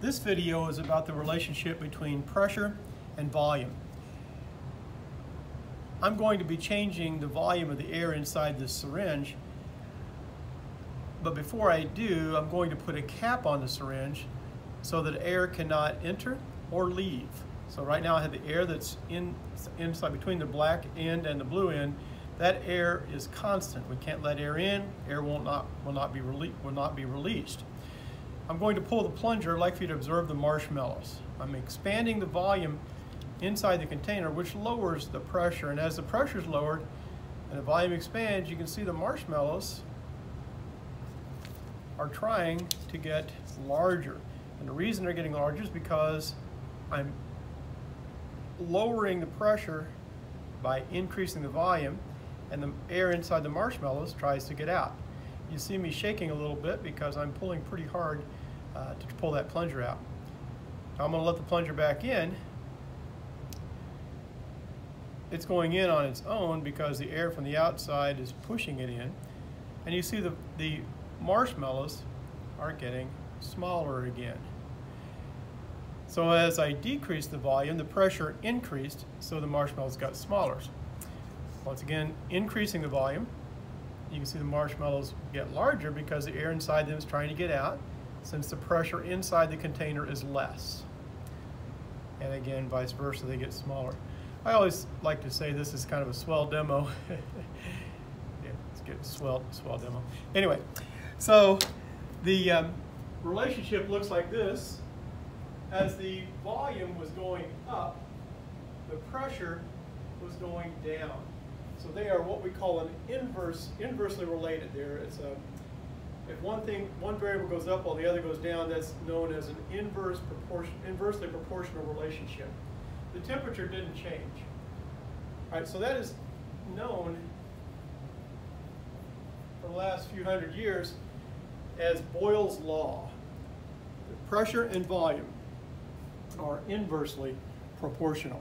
This video is about the relationship between pressure and volume. I'm going to be changing the volume of the air inside this syringe, but before I do, I'm going to put a cap on the syringe so that air cannot enter or leave. So right now I have the air that's in, inside between the black end and the blue end. That air is constant. We can't let air in. Air will not will not be will not be released. I'm going to pull the plunger, I'd like for you to observe the marshmallows. I'm expanding the volume inside the container, which lowers the pressure. And as the pressure is lowered and the volume expands, you can see the marshmallows are trying to get larger. And the reason they're getting larger is because I'm lowering the pressure by increasing the volume and the air inside the marshmallows tries to get out. You see me shaking a little bit because I'm pulling pretty hard uh, to pull that plunger out. Now I'm going to let the plunger back in. It's going in on its own because the air from the outside is pushing it in. And you see the, the marshmallows are getting smaller again. So as I decreased the volume, the pressure increased, so the marshmallows got smaller. Once again, increasing the volume, you can see the marshmallows get larger because the air inside them is trying to get out since the pressure inside the container is less. And again, vice versa, they get smaller. I always like to say this is kind of a swell demo. yeah, let's get swell, swell demo. Anyway, so the um, relationship looks like this. As the volume was going up, the pressure was going down. So they are what we call an inverse, inversely related. There, it's a if one thing, one variable goes up while the other goes down, that's known as an inverse proportion, inversely proportional relationship. The temperature didn't change. All right, so that is known for the last few hundred years as Boyle's law. Pressure and volume are inversely proportional.